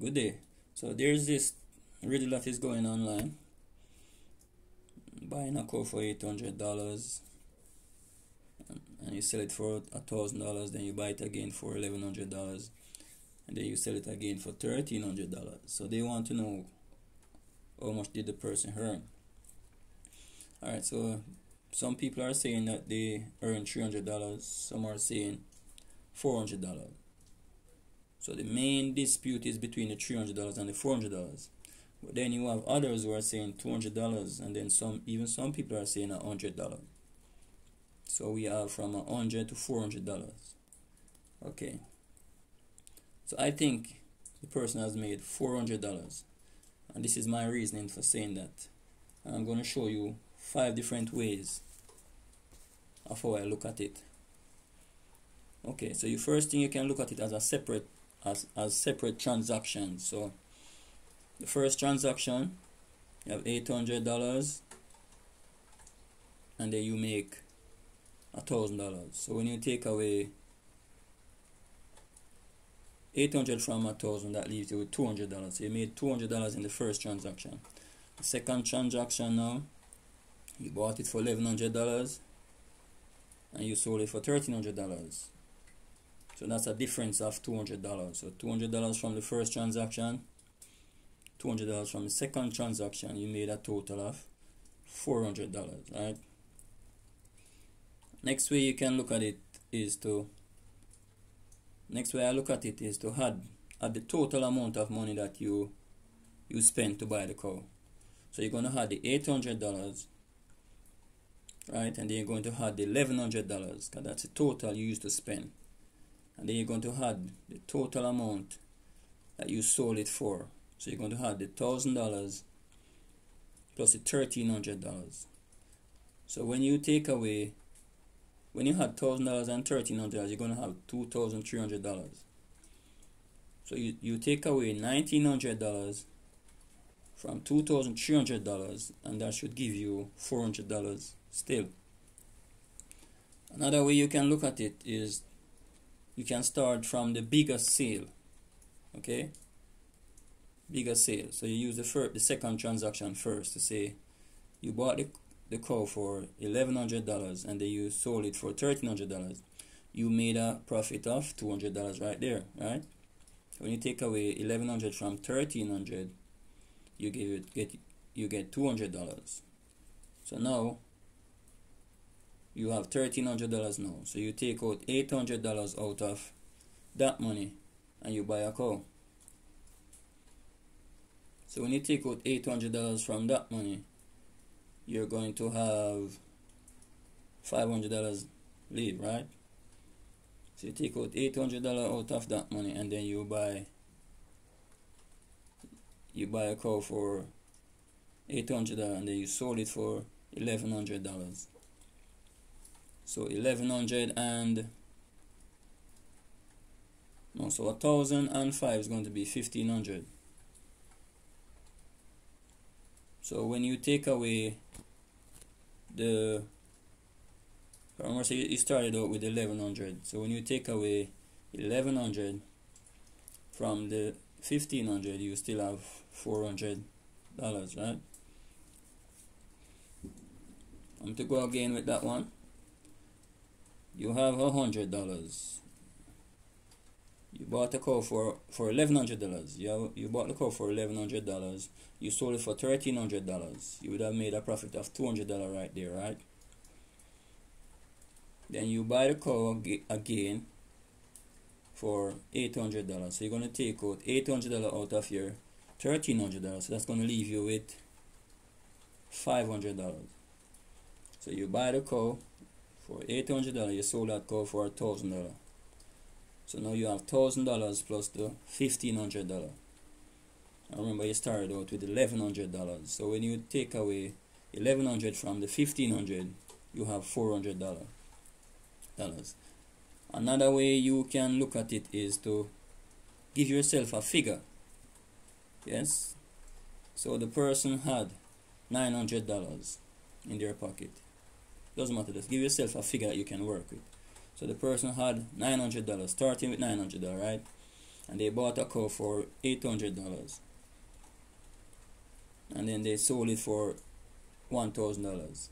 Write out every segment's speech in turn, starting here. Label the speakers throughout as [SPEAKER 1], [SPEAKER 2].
[SPEAKER 1] good day. So there's this riddle that is going online. Buying a car for eight hundred dollars. And you sell it for a thousand dollars then you buy it again for eleven hundred dollars. And then you sell it again for thirteen hundred dollars. So they want to know how much did the person earn. All right so some people are saying that they earn three hundred dollars. Some are saying four hundred dollars so the main dispute is between the $300 and the $400. But then you have others who are saying $200 and then some even some people are saying $100. So we are from 100 to $400. Okay. So I think the person has made $400. And this is my reasoning for saying that. I'm going to show you five different ways of how I look at it. Okay, so the first thing you can look at it as a separate as, as separate transactions. So the first transaction, you have $800 and then you make a thousand dollars. So when you take away 800 from a thousand, that leaves you with $200. So you made $200 in the first transaction. The second transaction now, you bought it for $1,100 and you sold it for $1,300. So that's a difference of $200. So $200 from the first transaction, $200 from the second transaction, you made a total of $400, right? Next way you can look at it is to, next way I look at it is to add, add the total amount of money that you, you spent to buy the cow. So you're going to add the $800, right? And then you're going to add the $1,100 because that's the total you used to spend and then you're going to add the total amount that you sold it for. So you're going to add the thousand dollars plus the thirteen hundred dollars. So when you take away, when you had thousand dollars and thirteen hundred dollars, you're going to have two thousand three hundred dollars. So you, you take away nineteen hundred dollars from two thousand three hundred dollars, and that should give you four hundred dollars still. Another way you can look at it is you can start from the biggest sale okay? Bigger sale. So you use the first the second transaction first to say you bought the, the cow for $1100 and then you sold it for $1300 you made a profit of $200 right there right? When you take away 1100 from 1300 you give it get you get $200 so now you have $1,300 now. So you take out $800 out of that money and you buy a cow. So when you take out $800 from that money, you're going to have $500 leave, right? So you take out $800 out of that money and then you buy you buy a cow for $800 and then you sold it for $1,100 so 1100 and no so a thousand and five is going to be 1500 so when you take away the remember so you started out with 1100 so when you take away 1100 from the 1500 you still have 400 dollars right? I'm to go again with that one you have a hundred dollars. You bought a car for for eleven hundred dollars. You you bought the car for eleven hundred dollars. You sold it for thirteen hundred dollars. You would have made a profit of two hundred dollars right there right? Then you buy the car again for eight hundred dollars. So you're going to take out eight hundred dollars out of your thirteen hundred dollars. So that's going to leave you with five hundred dollars. So you buy the cow for $800 you sold that cow for $1,000 so now you have $1,000 plus the $1,500 I remember you started out with $1,100 so when you take away 1100 from the 1500 you have $400. Another way you can look at it is to give yourself a figure. Yes? So the person had $900 in their pocket doesn't matter. Just give yourself a figure that you can work with. So the person had $900 starting with $900 right? And they bought a cow for eight hundred dollars. And then they sold it for one thousand dollars.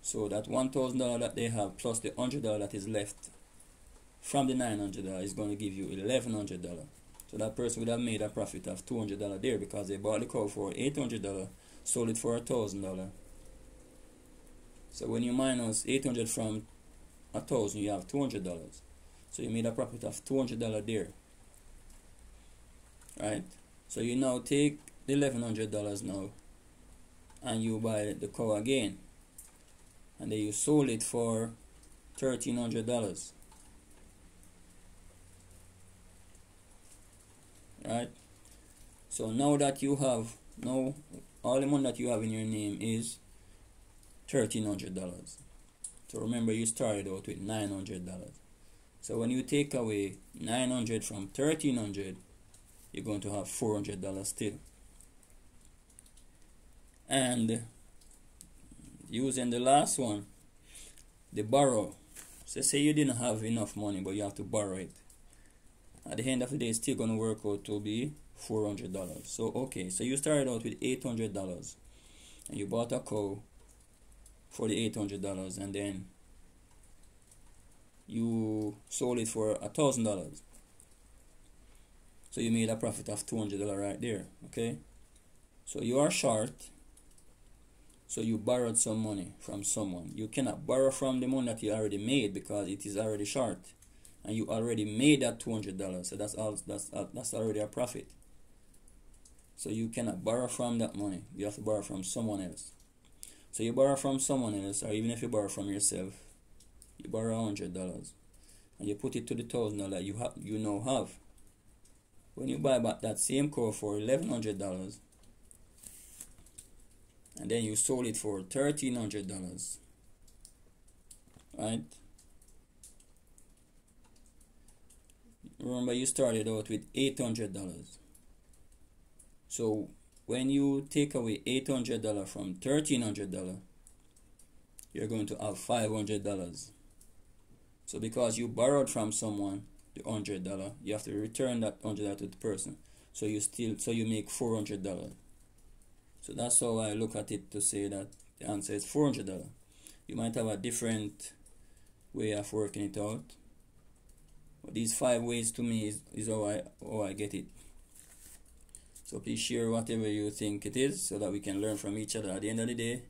[SPEAKER 1] So that one thousand dollar that they have plus the hundred dollar that is left from the nine hundred dollar is going to give you eleven hundred dollar so that person would have made a profit of two hundred dollar there because they bought the cow for eight hundred dollar sold it for a thousand dollar so when you minus 800 from a thousand you have $200 so you made a profit of $200 there. Right? So you now take the $1100 now and you buy the cow again. And then you sold it for $1300 right? So now that you have now all the money that you have in your name is $1,300. So remember you started out with $900. So when you take away 900 from 1300 you're going to have $400 still. And using the last one, the borrow. So say you didn't have enough money but you have to borrow it. At the end of the day it's still going to work out to be $400. So okay, so you started out with $800 and you bought a cow for the eight hundred dollars and then you sold it for a thousand dollars. So you made a profit of two hundred dollars right there okay? So you are short so you borrowed some money from someone. You cannot borrow from the money that you already made because it is already short and you already made that two hundred dollars so that's all that's that's already a profit. So you cannot borrow from that money. You have to borrow from someone else so you borrow from someone else, or even if you borrow from yourself, you borrow hundred dollars, and you put it to the thousand dollar you have you now have. When you buy back that same car for eleven hundred dollars, and then you sold it for thirteen hundred dollars, right? Remember, you started out with eight hundred dollars. So when you take away $800 from $1,300, you're going to have $500. So because you borrowed from someone the $100, you have to return that $100 to the person. So you still, so you make $400. So that's how I look at it to say that the answer is $400. You might have a different way of working it out. But these five ways to me is, is how I how I get it. So please share whatever you think it is so that we can learn from each other. At the end of the day,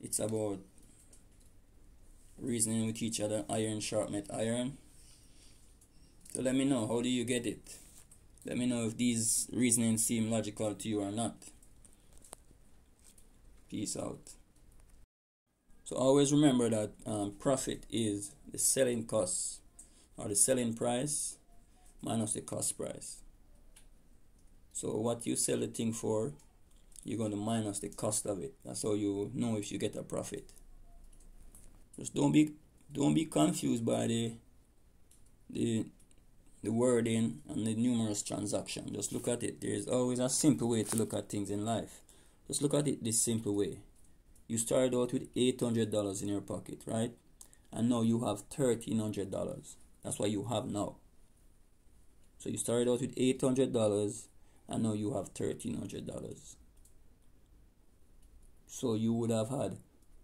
[SPEAKER 1] it's about reasoning with each other. Iron sharpened iron. So let me know, how do you get it? Let me know if these reasonings seem logical to you or not. Peace out. So always remember that um, profit is the selling cost or the selling price minus the cost price. So what you sell the thing for, you're going to minus the cost of it. That's how you know if you get a profit. Just don't be don't be confused by the the the wording and the numerous transaction. Just look at it. There is always a simple way to look at things in life. Just look at it this simple way. You started out with eight hundred dollars in your pocket, right? And now you have thirteen hundred dollars. That's what you have now. So you started out with eight hundred dollars and now you have $1,300. So you would have had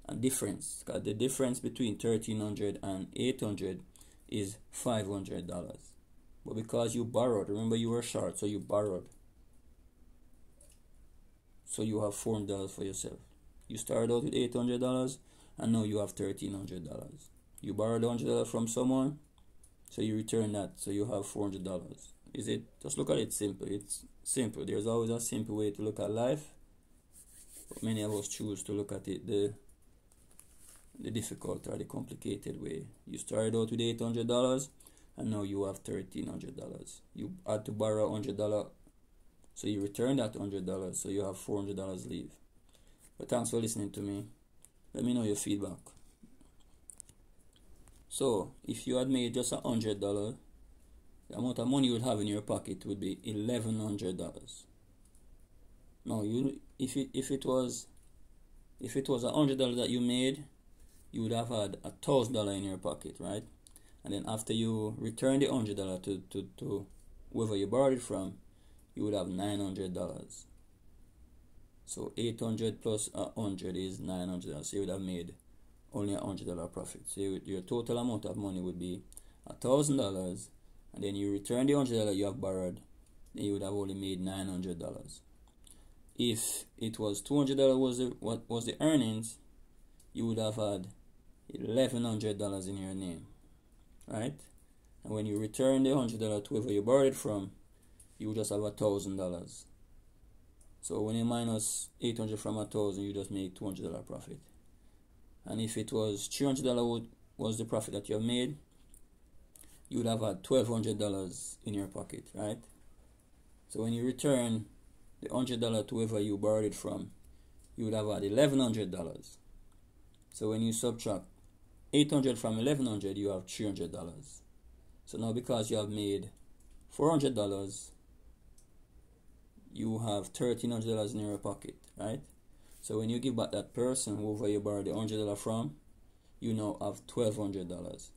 [SPEAKER 1] a difference. Because the difference between 1300 and 800 is $500. But because you borrowed, remember you were short, so you borrowed. So you have $400 for yourself. You started out with $800 and now you have $1,300. You borrowed $100 from someone, so you return that, so you have $400. Is it? Just look at it simple. It's simple. There's always a simple way to look at life. But many of us choose to look at it the the difficult or the complicated way. You started out with eight hundred dollars and now you have thirteen hundred dollars. You had to borrow hundred dollar so you return that hundred dollars so you have four hundred dollars leave. But thanks for listening to me. Let me know your feedback. So if you had made just a hundred dollar the amount of money you would have in your pocket would be eleven hundred dollars. Now you if it if it was if it was a hundred dollars that you made, you would have had a thousand dollar in your pocket, right? and then after you return the hundred dollar to, to, to whoever you borrowed it from, you would have nine hundred dollars. So eight hundred plus a hundred is nine hundred dollars. So you would have made only a hundred dollar profit. So you, your total amount of money would be a thousand dollars, and then you return the hundred dollar you have borrowed, then you would have only made nine hundred dollars. If it was two hundred dollar was the what was the earnings, you would have had eleven hundred dollars in your name, right? And when you return the hundred dollar to whoever you borrowed it from, you just have a thousand dollars. So when you minus eight hundred from a thousand, you just make two hundred dollar profit. And if it was three hundred dollar was the profit that you have made, you would have had twelve hundred dollars in your pocket, right? So when you return the hundred dollar to whoever you borrowed it from, you would have had eleven hundred dollars. So when you subtract eight hundred from eleven hundred, you have three hundred dollars. So now because you have made $400, you have $1,300 in your pocket, right? So when you give back that person whoever you borrowed the $100 from, you now have $1,200.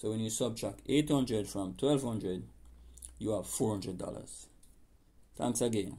[SPEAKER 1] So when you subtract 800 from 1200 you have $400. Thanks again.